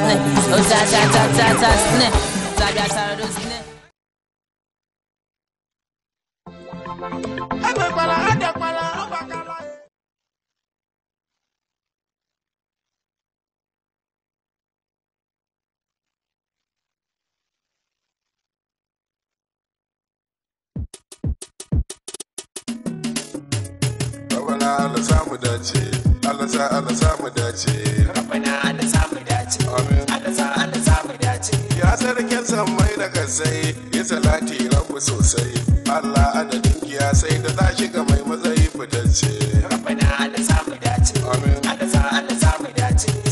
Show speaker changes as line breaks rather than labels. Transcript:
sne, o sa sa sa sa sa sne, sa bia sa do sne.
Ekpekwala, edekwala, ọgbakala.
Rabbana Allah. Ya sarkin sammai da kasai, ya salati rabu sosai. Allah adadin kiyasai da za shiga mai matsayi fitacce.
Rabbana Allah samu dace.
Amin.
Allah sa Allah samu dace.